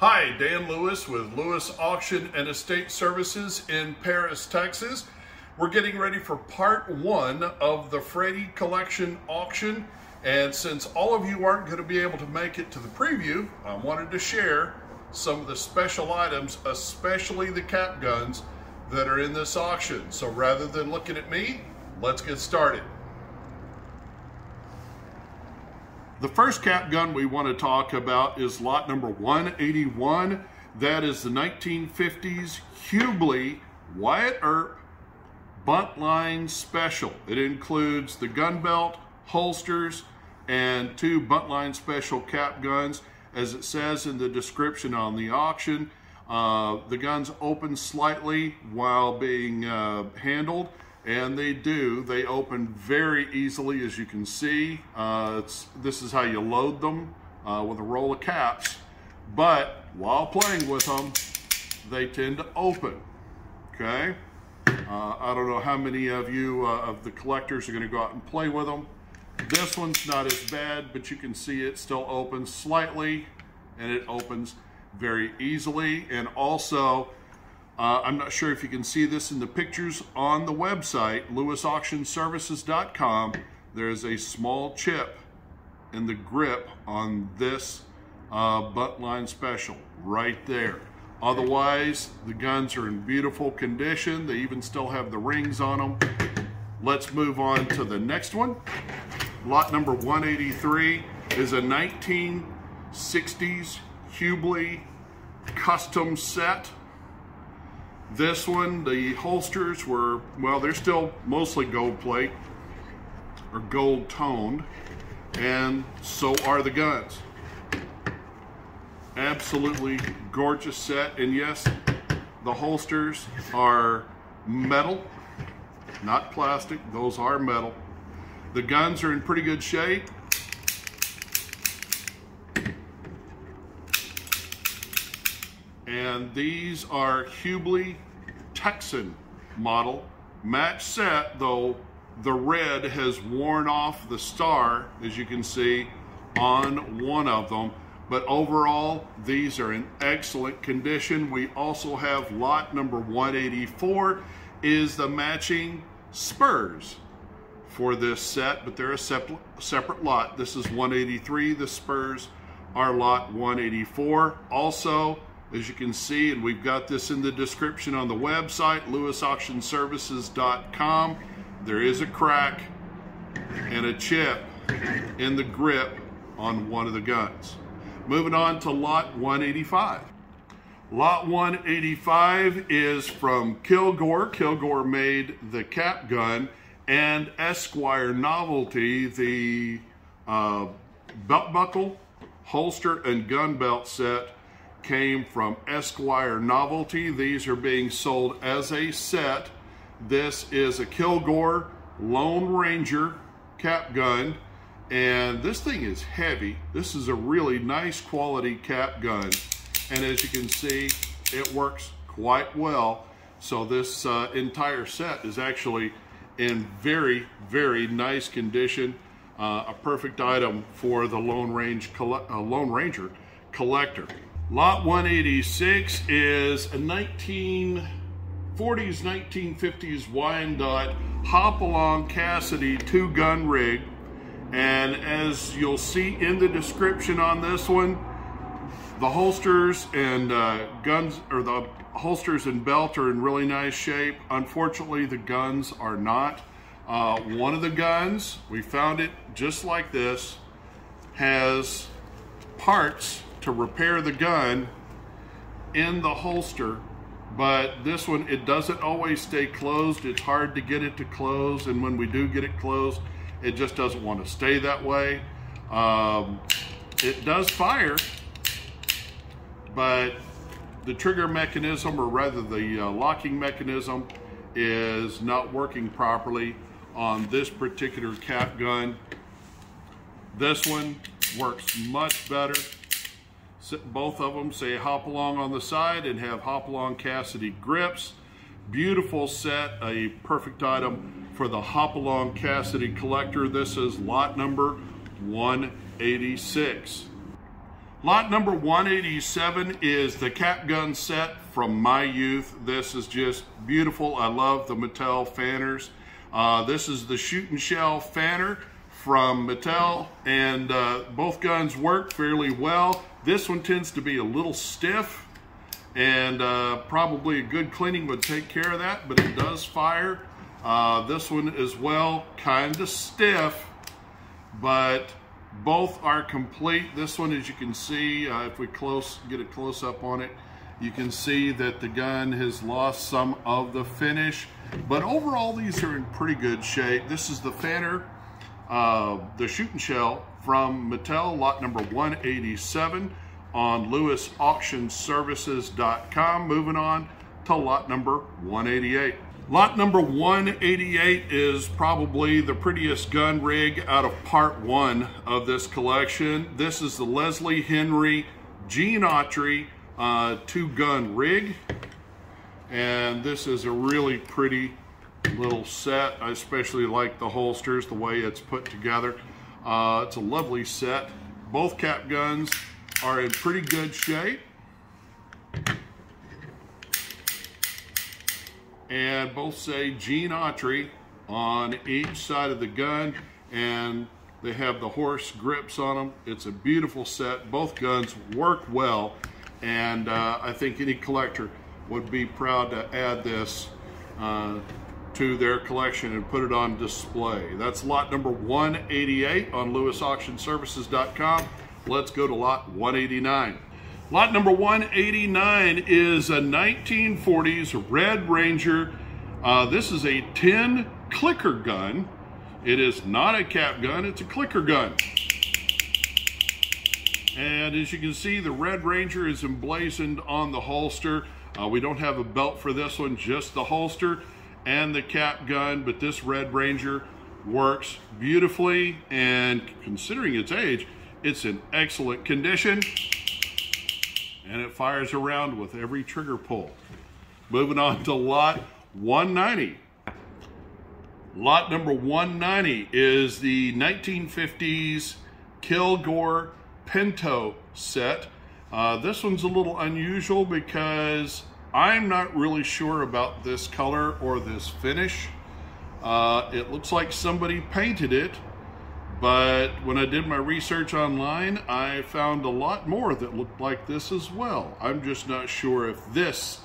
Hi, Dan Lewis with Lewis Auction and Estate Services in Paris, Texas. We're getting ready for part one of the Frady Collection auction. And since all of you aren't going to be able to make it to the preview, I wanted to share some of the special items, especially the cap guns that are in this auction. So rather than looking at me, let's get started. The first cap gun we want to talk about is lot number 181. That is the 1950s Hubley Wyatt Earp Buntline Special. It includes the gun belt, holsters, and two Buntline Special cap guns. As it says in the description on the auction, uh, the guns open slightly while being uh, handled and they do. They open very easily, as you can see. Uh, this is how you load them uh, with a roll of caps. But while playing with them, they tend to open, okay? Uh, I don't know how many of you, uh, of the collectors, are gonna go out and play with them. This one's not as bad, but you can see it still opens slightly, and it opens very easily. And also, uh, I'm not sure if you can see this in the pictures on the website, lewisauctionservices.com. There's a small chip in the grip on this uh, Buntline special right there. Otherwise, the guns are in beautiful condition. They even still have the rings on them. Let's move on to the next one. Lot number 183 is a 1960s Hubley custom set this one, the holsters were, well, they're still mostly gold plate or gold toned, and so are the guns. Absolutely gorgeous set, and yes, the holsters are metal, not plastic, those are metal. The guns are in pretty good shape. and these are Hubley Texan model. Match set, though the red has worn off the star, as you can see, on one of them. But overall, these are in excellent condition. We also have lot number 184 is the matching spurs for this set, but they're a separate, separate lot. This is 183, the spurs are lot 184. Also, as you can see, and we've got this in the description on the website, lewisauctionservices.com, there is a crack and a chip in the grip on one of the guns. Moving on to lot 185. Lot 185 is from Kilgore. Kilgore made the cap gun and Esquire Novelty, the uh, belt buckle, holster, and gun belt set came from Esquire Novelty. These are being sold as a set. This is a Kilgore Lone Ranger cap gun. And this thing is heavy. This is a really nice quality cap gun. And as you can see, it works quite well. So this uh, entire set is actually in very, very nice condition. Uh, a perfect item for the Lone, Range uh, Lone Ranger collector. Lot 186 is a 1940s, 1950s Wyandotte Hopalong Cassidy two gun rig. And as you'll see in the description on this one, the holsters and uh, guns, or the holsters and belt are in really nice shape. Unfortunately, the guns are not. Uh, one of the guns, we found it just like this, has parts to repair the gun in the holster but this one it doesn't always stay closed. It's hard to get it to close and when we do get it closed it just doesn't want to stay that way. Um, it does fire but the trigger mechanism or rather the uh, locking mechanism is not working properly on this particular cap gun. This one works much better both of them say Hopalong on the side and have Hopalong Cassidy grips. Beautiful set, a perfect item for the Hopalong Cassidy collector. This is lot number 186. Lot number 187 is the cap gun set from my youth. This is just beautiful. I love the Mattel fanners. Uh, this is the shoot and shell fanner from Mattel and uh, both guns work fairly well. This one tends to be a little stiff and uh, probably a good cleaning would take care of that, but it does fire. Uh, this one as well, kind of stiff, but both are complete. This one, as you can see, uh, if we close get a close up on it, you can see that the gun has lost some of the finish, but overall these are in pretty good shape. This is the Fanner, uh, the shooting shell from Mattel, lot number 187 on lewisauctionservices.com. Moving on to lot number 188. Lot number 188 is probably the prettiest gun rig out of part one of this collection. This is the Leslie Henry Gene Autry uh, two gun rig. And this is a really pretty little set. I especially like the holsters, the way it's put together. Uh, it's a lovely set. Both cap guns are in pretty good shape. And both say Gene Autry on each side of the gun and they have the horse grips on them. It's a beautiful set. Both guns work well and uh, I think any collector would be proud to add this uh, to their collection and put it on display. That's lot number 188 on lewisauctionservices.com. Let's go to lot 189. Lot number 189 is a 1940s Red Ranger. Uh, this is a 10 clicker gun. It is not a cap gun, it's a clicker gun. And as you can see, the Red Ranger is emblazoned on the holster. Uh, we don't have a belt for this one, just the holster and the cap gun, but this Red Ranger works beautifully. And considering its age, it's in excellent condition and it fires around with every trigger pull. Moving on to lot 190. Lot number 190 is the 1950s Kilgore Pinto set. Uh, this one's a little unusual because I'm not really sure about this color or this finish. Uh, it looks like somebody painted it but when I did my research online, I found a lot more that looked like this as well. I'm just not sure if this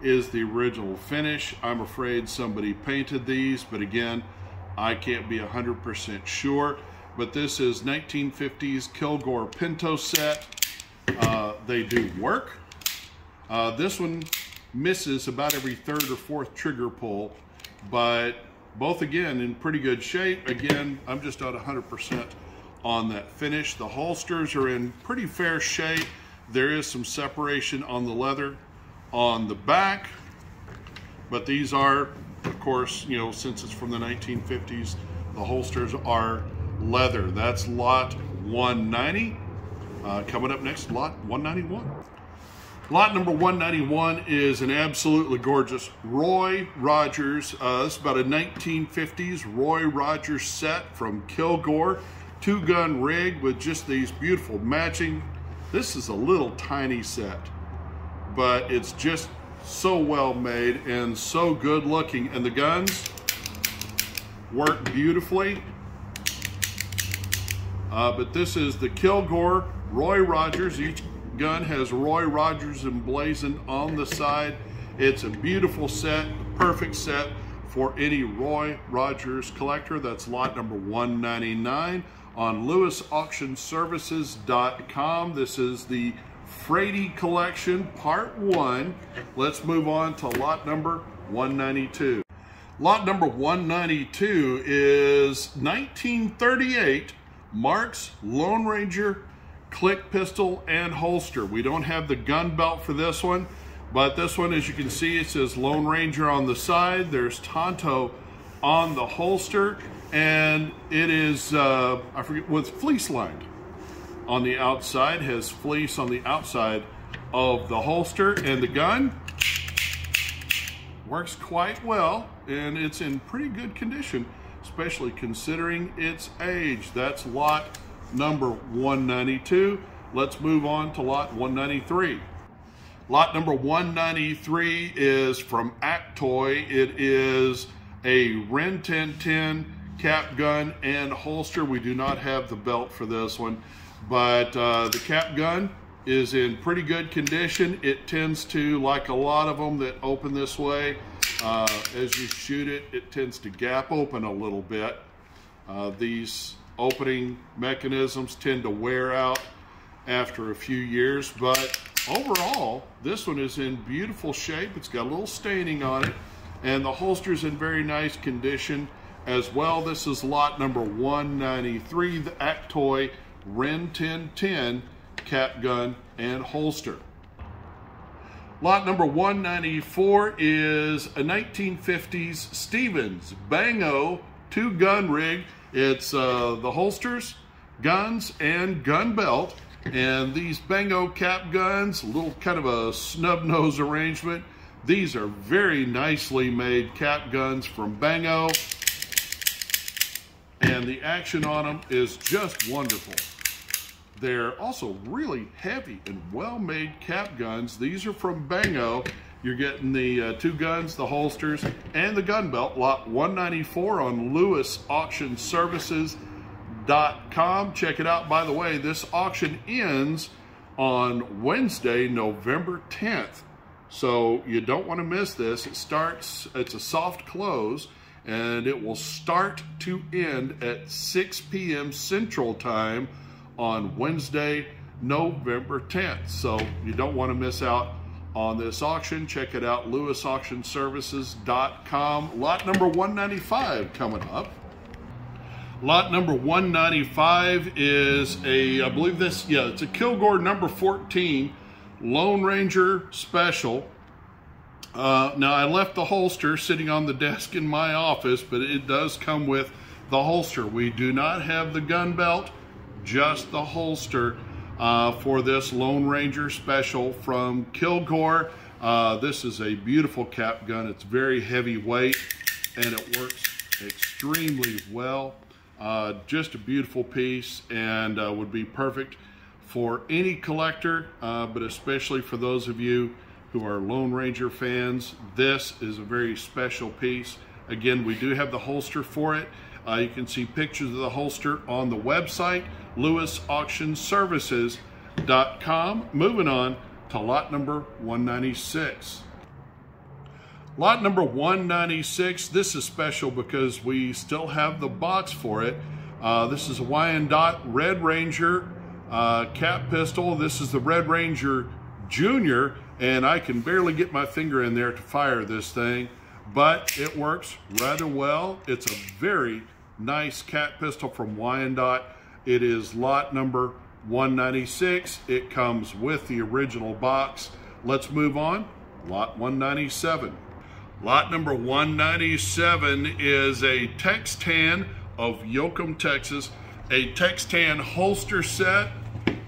is the original finish. I'm afraid somebody painted these, but again, I can't be 100% sure. But this is 1950s Kilgore Pinto set. Uh, they do work. Uh, this one misses about every third or fourth trigger pull, but both again in pretty good shape. Again, I'm just at 100% on that finish. The holsters are in pretty fair shape. There is some separation on the leather on the back, but these are, of course, you know, since it's from the 1950s, the holsters are leather. That's lot 190. Uh, coming up next, lot 191. Lot number 191 is an absolutely gorgeous Roy Rogers. Uh, this is about a 1950s Roy Rogers set from Kilgore. Two gun rig with just these beautiful matching. This is a little tiny set, but it's just so well made and so good looking. And the guns work beautifully. Uh, but this is the Kilgore Roy Rogers. Gun has Roy Rogers emblazoned on the side. It's a beautiful set, perfect set for any Roy Rogers collector. That's lot number 199 on lewisauctionservices.com. This is the Frady collection, part one. Let's move on to lot number 192. Lot number 192 is 1938 Marx Lone Ranger click pistol and holster. We don't have the gun belt for this one, but this one, as you can see, it says Lone Ranger on the side. There's Tonto on the holster, and it is, uh, I forget, with fleece lined on the outside, has fleece on the outside of the holster, and the gun works quite well, and it's in pretty good condition, especially considering its age. That's lot number 192 Let's move on to lot 193. Lot number 193 is from Actoy. It is a Ren 1010 cap gun and holster. We do not have the belt for this one, but uh, the cap gun is in pretty good condition. It tends to, like a lot of them that open this way, uh, as you shoot it, it tends to gap open a little bit. Uh, these opening mechanisms tend to wear out after a few years, but overall, this one is in beautiful shape. It's got a little staining on it, and the holster's in very nice condition as well. This is lot number 193, the Actoy Ren 1010 cap gun and holster. Lot number 194 is a 1950s Stevens Bang-O two gun rig. It's uh, the holsters, guns, and gun belt. And these Bang-O cap guns, a little kind of a snub nose arrangement. These are very nicely made cap guns from Bang-O. And the action on them is just wonderful. They're also really heavy and well-made cap guns. These are from Bang-O. You're getting the uh, two guns, the holsters, and the gun belt. Lot 194 on LewisAuctionServices.com. Check it out. By the way, this auction ends on Wednesday, November 10th. So you don't want to miss this. It starts, it's a soft close, and it will start to end at 6 p.m. Central Time on Wednesday, November 10th. So you don't want to miss out on this auction. Check it out, lewisauctionservices.com. Lot number 195 coming up. Lot number 195 is a, I believe this, yeah, it's a Kilgore number 14 Lone Ranger Special. Uh, now, I left the holster sitting on the desk in my office, but it does come with the holster. We do not have the gun belt just the holster uh, for this Lone Ranger special from Kilgore. Uh, this is a beautiful cap gun. It's very heavyweight and it works extremely well. Uh, just a beautiful piece and uh, would be perfect for any collector, uh, but especially for those of you who are Lone Ranger fans. This is a very special piece. Again, we do have the holster for it. Uh, you can see pictures of the holster on the website, lewisauctionservices.com. Moving on to lot number 196. Lot number 196, this is special because we still have the box for it. Uh, this is a Wyandotte Red Ranger uh, cap pistol. This is the Red Ranger Junior, and I can barely get my finger in there to fire this thing but it works rather well. It's a very nice cap pistol from Wyandotte. It is lot number 196. It comes with the original box. Let's move on. Lot 197. Lot number 197 is a Textan of Yoakum, Texas. A Textan holster set.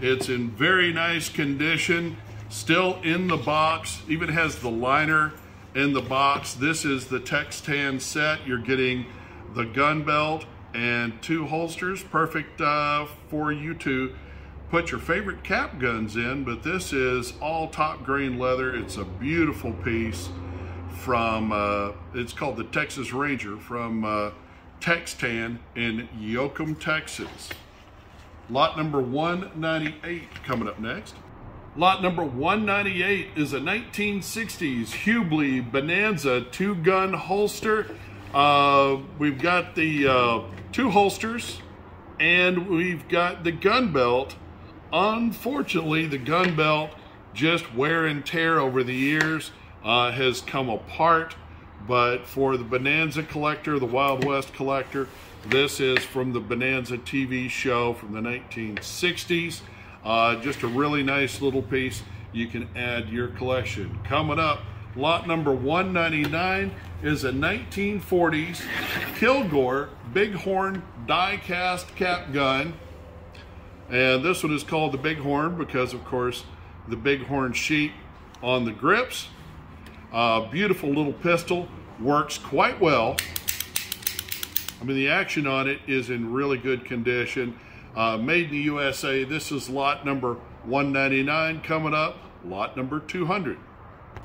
It's in very nice condition. Still in the box. Even has the liner in the box. This is the Textan set. You're getting the gun belt and two holsters, perfect uh, for you to put your favorite cap guns in, but this is all top grain leather. It's a beautiful piece from, uh, it's called the Texas Ranger from uh, Textan in Yoakum, Texas. Lot number 198 coming up next. Lot number 198 is a 1960s Hubley Bonanza two-gun holster. Uh, we've got the uh, two holsters and we've got the gun belt. Unfortunately, the gun belt just wear and tear over the years uh, has come apart. But for the Bonanza collector, the Wild West collector, this is from the Bonanza TV show from the 1960s. Uh, just a really nice little piece you can add your collection. Coming up, lot number 199 is a 1940s Kilgore Bighorn die-cast cap gun. And this one is called the Bighorn because, of course, the Bighorn sheep on the grips. Uh, beautiful little pistol, works quite well. I mean, the action on it is in really good condition uh, made in the USA. This is lot number 199 coming up, lot number 200.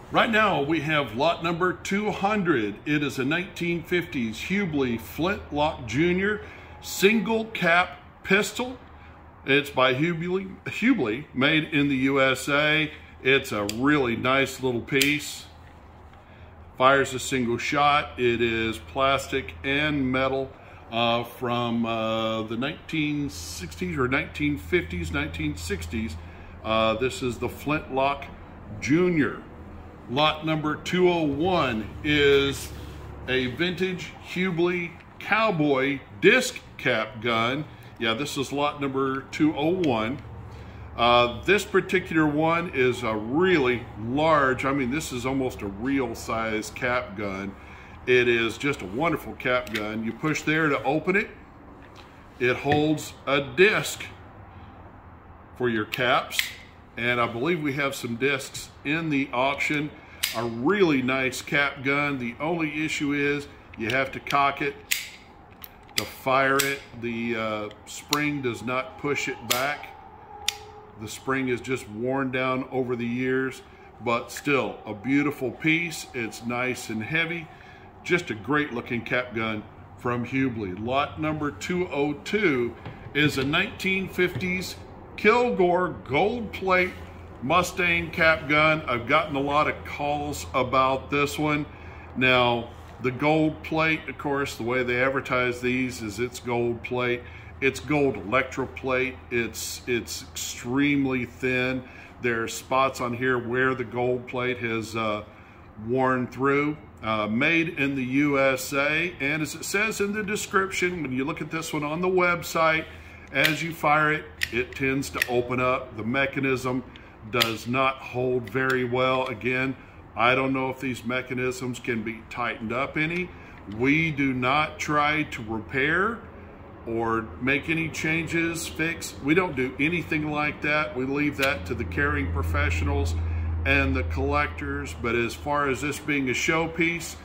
Right now we have lot number 200. It is a 1950s Hubley Flintlock Jr. single cap pistol. It's by Hubley, Hubley, made in the USA. It's a really nice little piece. Fires a single shot. It is plastic and metal uh, from uh, the 1960s or 1950s, 1960s. Uh, this is the Flintlock Junior. Lot number 201 is a vintage Hubley Cowboy disc cap gun. Yeah, this is lot number 201. Uh, this particular one is a really large, I mean, this is almost a real size cap gun. It is just a wonderful cap gun. You push there to open it. It holds a disc for your caps. And I believe we have some discs in the auction. A really nice cap gun. The only issue is you have to cock it to fire it. The uh, spring does not push it back. The spring is just worn down over the years, but still a beautiful piece. It's nice and heavy. Just a great looking cap gun from Hubley. Lot number 202 is a 1950s Kilgore gold plate Mustang cap gun. I've gotten a lot of calls about this one. Now, the gold plate, of course, the way they advertise these is it's gold plate. It's gold electroplate. It's, it's extremely thin. There are spots on here where the gold plate has uh, worn through uh, made in the USA. And as it says in the description, when you look at this one on the website, as you fire it, it tends to open up. The mechanism does not hold very well. Again, I don't know if these mechanisms can be tightened up any. We do not try to repair or make any changes, fix. We don't do anything like that. We leave that to the caring professionals and the collectors. But as far as this being a showpiece,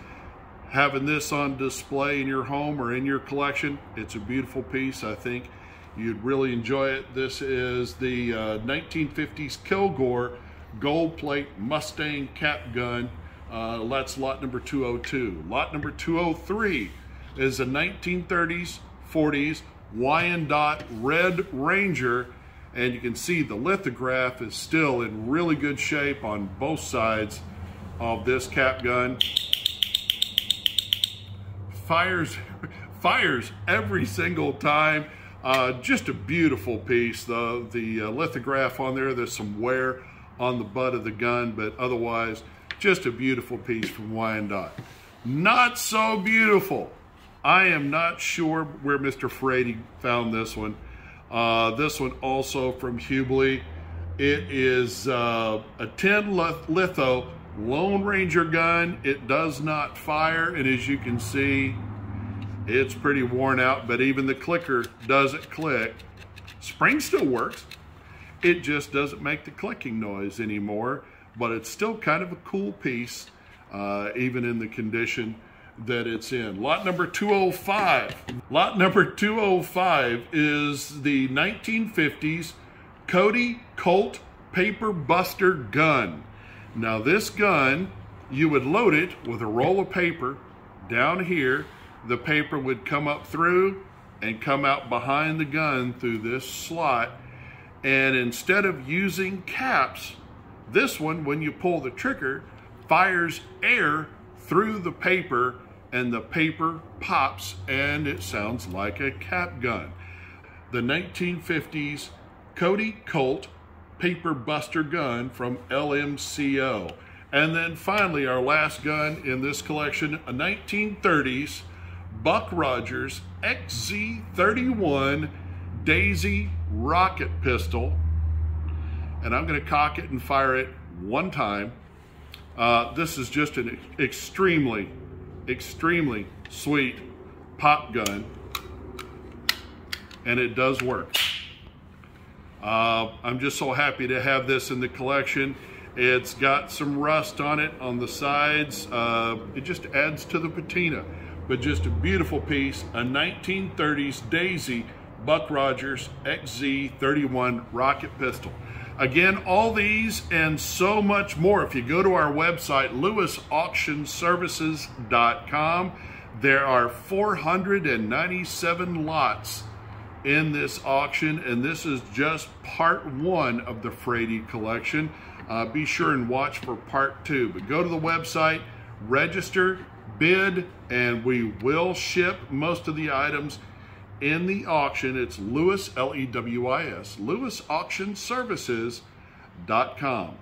having this on display in your home or in your collection, it's a beautiful piece. I think you'd really enjoy it. This is the uh, 1950s Kilgore gold plate Mustang cap gun. Uh, that's lot number 202. Lot number 203 is a 1930s, 40s Wyandotte Red Ranger and you can see the lithograph is still in really good shape on both sides of this cap gun. Fires, fires every single time. Uh, just a beautiful piece. The, the uh, lithograph on there, there's some wear on the butt of the gun, but otherwise, just a beautiful piece from Wyandotte. Not so beautiful. I am not sure where Mr. Frady found this one. Uh, this one also from Hubley. It is uh, a tin litho Lone Ranger gun. It does not fire, and as you can see, it's pretty worn out, but even the clicker doesn't click. Spring still works. It just doesn't make the clicking noise anymore, but it's still kind of a cool piece, uh, even in the condition that it's in. Lot number 205. Lot number 205 is the 1950s Cody Colt Paper Buster gun. Now this gun, you would load it with a roll of paper down here. The paper would come up through and come out behind the gun through this slot. And instead of using caps, this one, when you pull the trigger, fires air through the paper and the paper pops and it sounds like a cap gun. The 1950s Cody Colt paper buster gun from LMCO. And then finally, our last gun in this collection, a 1930s Buck Rogers XZ31 Daisy rocket pistol. And I'm going to cock it and fire it one time. Uh, this is just an extremely extremely sweet pop gun and it does work. Uh, I'm just so happy to have this in the collection. It's got some rust on it on the sides. Uh, it just adds to the patina, but just a beautiful piece, a 1930s Daisy Buck Rogers XZ31 rocket pistol. Again, all these and so much more. If you go to our website, lewisauctionservices.com, there are 497 lots in this auction, and this is just part one of the Frady collection. Uh, be sure and watch for part two. But go to the website, register, bid, and we will ship most of the items in the auction. It's Lewis, L E W I S, lewisauctionservices.com.